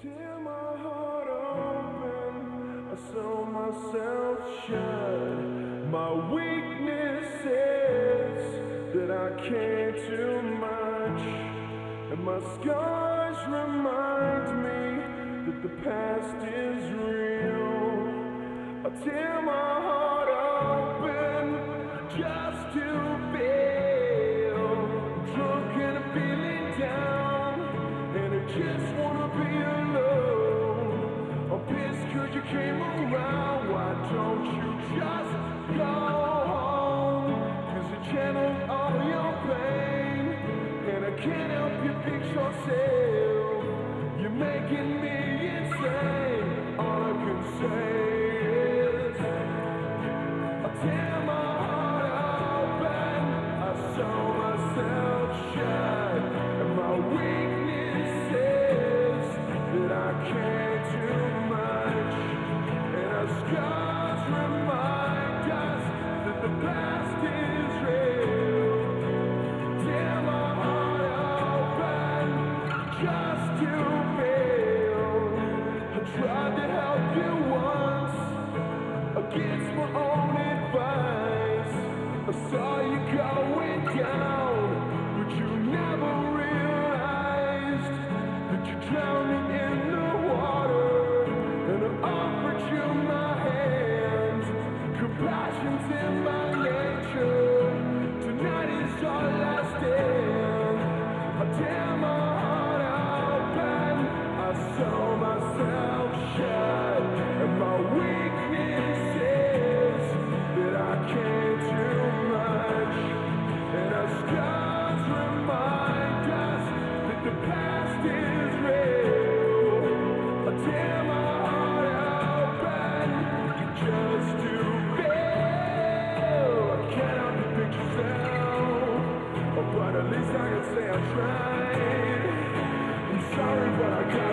Tear my heart open, I sew myself shut. My weakness is that I can't do much, and my scars remind me that the past is real. I tear came around. Why don't you just go home? 'Cause you channeled all your pain, and I can't help you fix yourself. Tried to help you once against my own advice. I saw you going down, but you never realized that you're drowning in the water. And I offered you my hand. Compassion's in my nature. Tonight is our last stand. I tear I'm sorry, but I gotta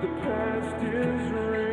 the past is real.